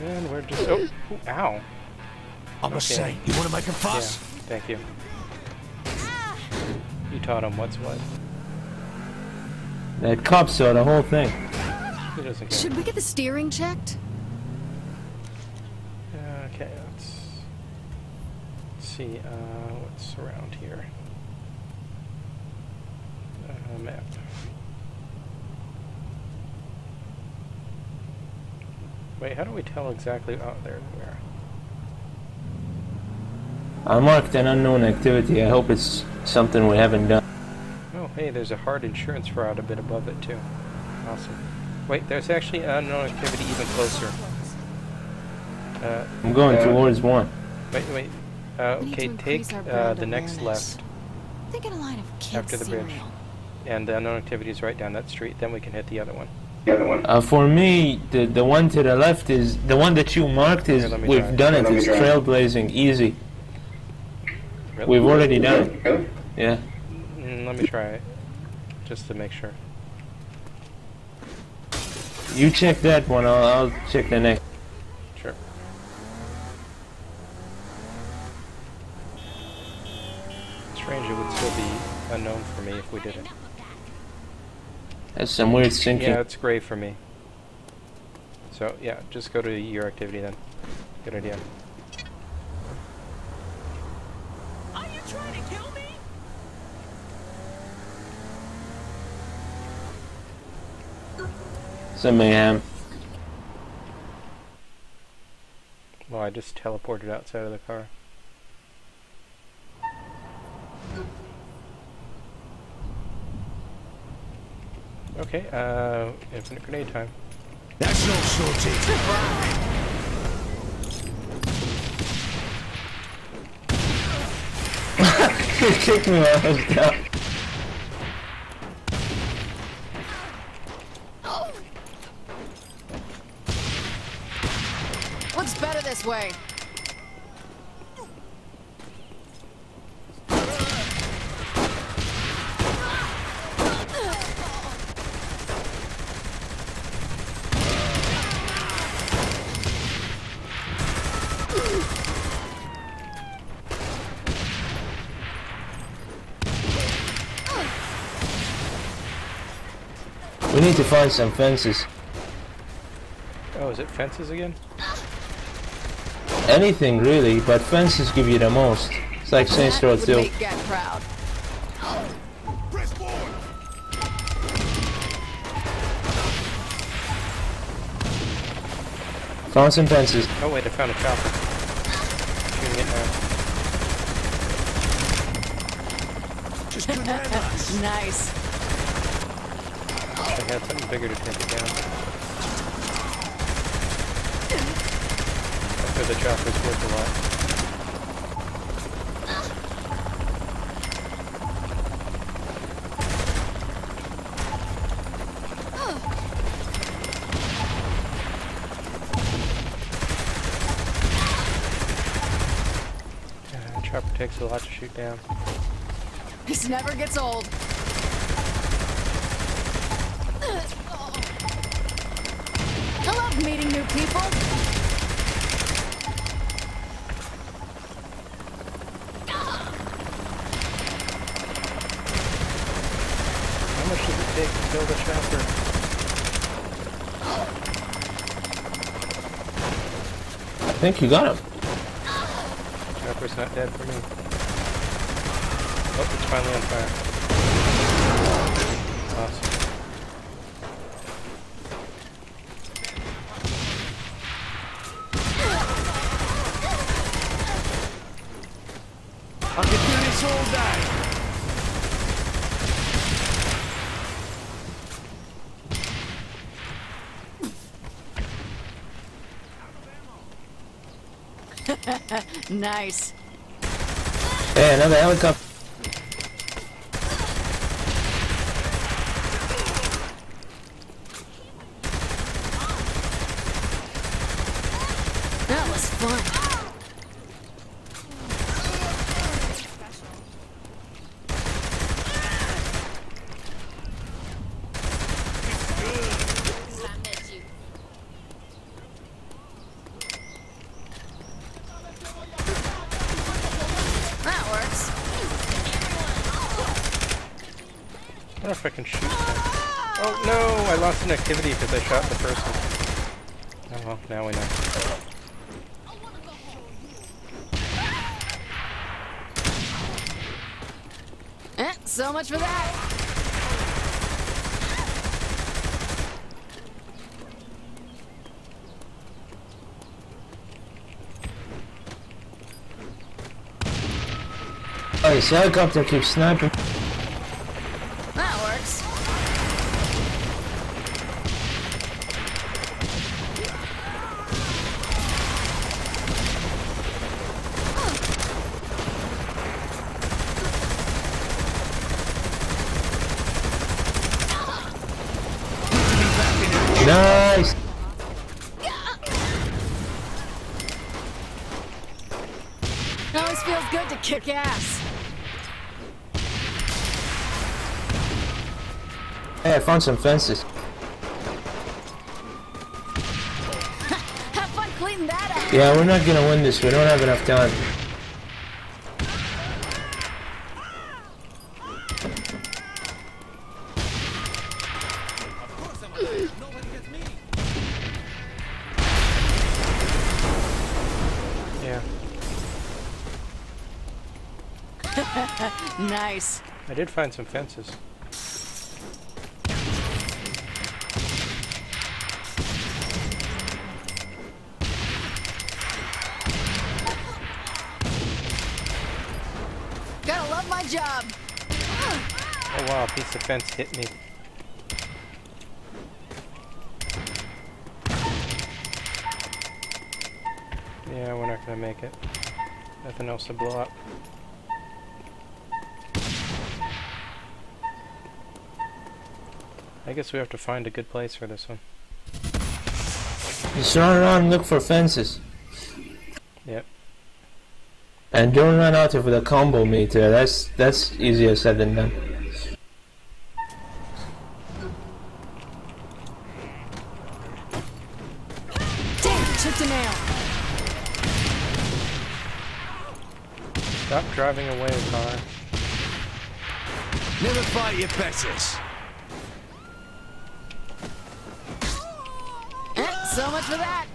And we're just. Oh, ooh, ow. I'm a Okay. saint. You want to make a Yeah, fuss? thank you. You taught him what's what. That cop saw the whole thing. He doesn't care. Should we get the steering checked? Okay, let's, let's see uh, what's around here. Uh, map. Wait, how do we tell exactly? Oh, there we are. I marked an unknown activity. I hope it's something we haven't done. Oh, hey, there's a hard insurance fraud a bit above it too. Awesome. Wait, there's actually an unknown activity even closer. Uh, I'm going uh, towards one. Wait, wait. Uh, We need to okay, take uh, the next awareness. left, Thinking a line of kids After the bridge. and the unknown activity is right down that street. Then we can hit the other one. Uh, for me, the the one to the left is the one that you marked is Here, we've done it. It's try. trailblazing, easy. Really? We've already done it. Really? Yeah. Mm, let me try it, just to make sure. You check that one. I'll, I'll check the next. Sure. Strange, it would still be unknown for me if we did it. That's some weird syncing. Yeah, it's gray for me. So yeah, just go to your activity then. Good idea. Are you trying to kill me? Some mayhem. Well, I just teleported outside of the car. Okay, uh, infinite grenade time. That's no shortage. Kick me while I was down. Looks better this way. Need to find some fences. Oh, is it fences again? Anything really, but fences give you the most. It's like Saints Row 2. Get proud. Press. Found some fences. Oh wait, I found a chopper. Shooting it now. Just couldn't handle us. Nice. Had something bigger to take it down. After the chopper's worth a lot. Uh, chopper takes a lot to shoot down. This never gets old. How much does it take to kill the chopper? I think you got him. Chopper's not dead for me. Oh, it's finally on fire. Awesome. I could do this all day. Nice. Hey, another helicopter. That was fun. I don't know if I can shoot them. Oh no! I lost an activity because I shot the first one. Oh well, now we know. Eh, so much for that. Oh, this helicopter keeps sniping. It always feels good to kick ass. Hey, I found some fences. Have fun cleaning that up. Yeah, we're not gonna win this. We don't have enough time. Nice. I did find some fences. Gotta love my job. Oh wow, a piece of fence hit me. Yeah, we're not gonna make it. Nothing else to blow up. I guess we have to find a good place for this one. Just run around and look for fences. Yep. And don't run out of the combo meter. That's that's easier said than done. Damn, chipped a nail. Stop driving away, car. Never fight your betters. So much for that.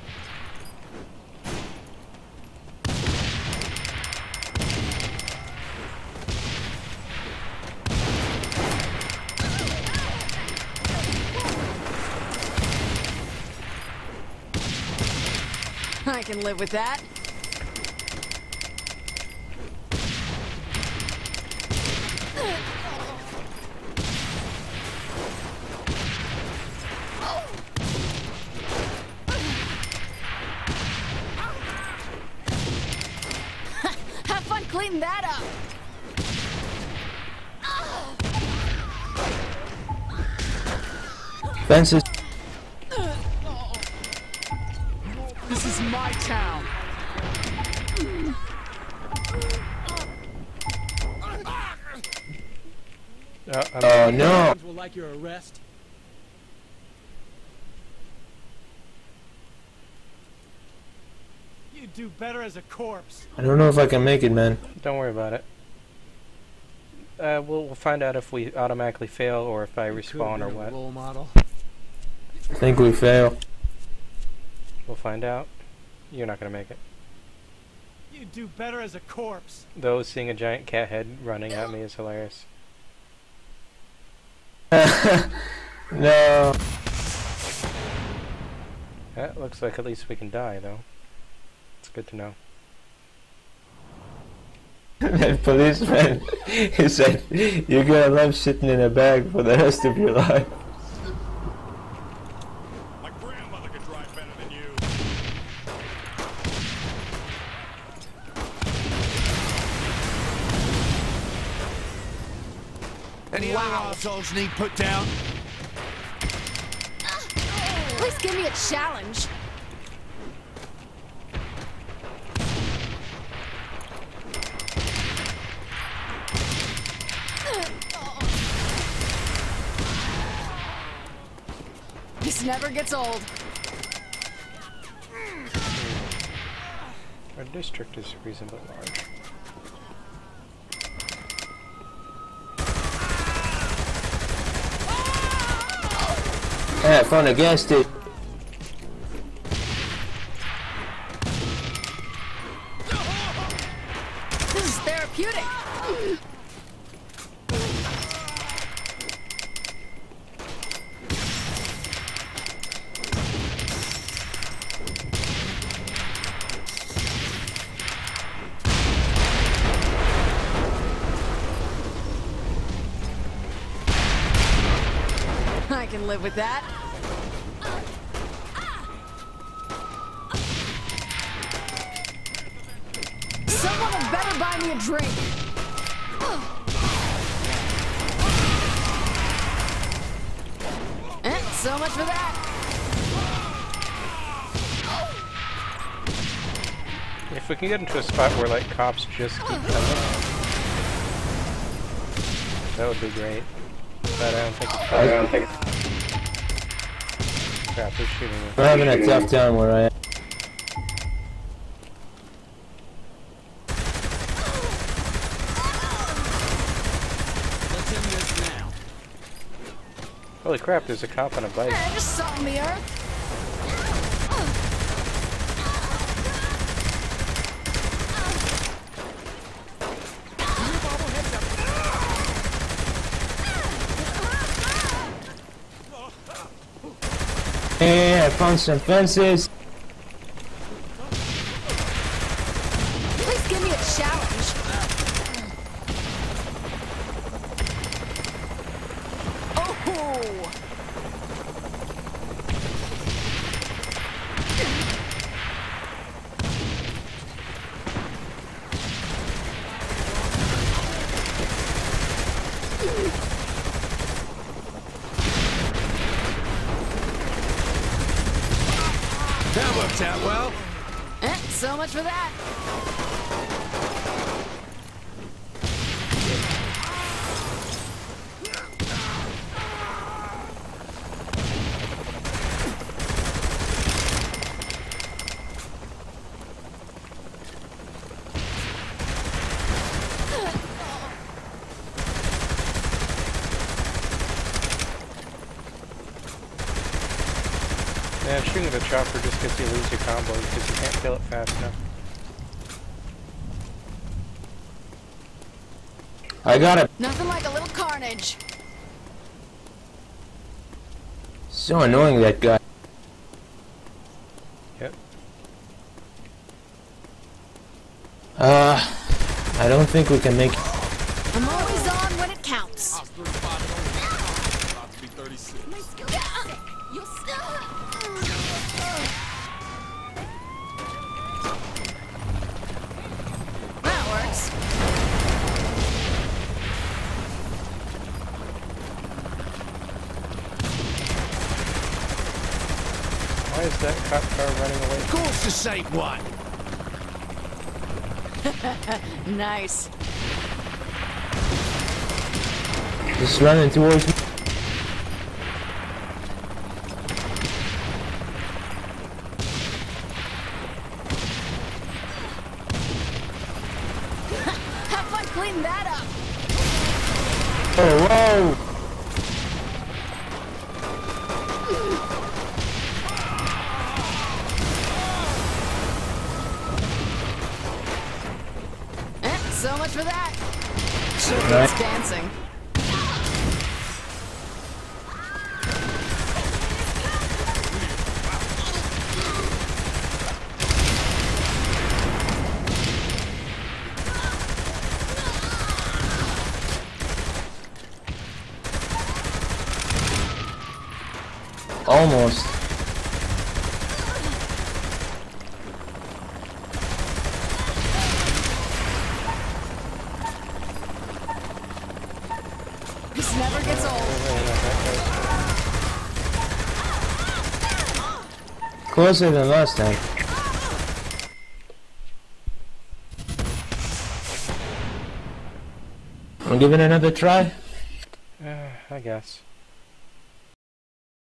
I can live with that. Have fun cleaning that up. Fences. This is my town. Uh, I'm Oh no! Will like your arrest. You'd do better as a corpse. I don't know if I can make it, man. Don't worry about it. Uh, we'll, we'll find out if we automatically fail or if I respawn or what. Role model. I think we fail. We'll find out. You're not gonna make it. You'd do better as a corpse. Though seeing a giant cat head running at me is hilarious. no. That looks like at least we can die, though. It's good to know. that policeman, he said, you're gonna love sitting in a bag for the rest of your life. My grandmother could drive better than you. Any other assholes need put down? At least give me a challenge. This never gets old. Our district is reasonably large. Hey, I found a gas station. This is therapeutic. I can live with that. Me a drink. Eh, so much for that. If we can get into a spot where like cops just keep coming, that would be great. But I don't think it's I don't think crap. They're shooting me. we're having a tough time where I am. Let's end this now. Holy crap! There's a cop on a bike. Eh, just salt in the earth. Hey, I found some fences. Please give me a challenge. Oh! That worked out well. Eh, so much for that. Yeah, shooting the chopper just gets you lose your combo because you can't kill it fast enough. I got it. Nothing like a little carnage. So annoying that guy. Yep. Uh, I don't think we can make. I'm always on when it counts. That cop car running away? Of course, this ain't one. Nice. Just running towards me. So much for that. Sure Right. dancing. Almost. This never gets old. Closer than last time. I'll give it another try. Uh, I guess.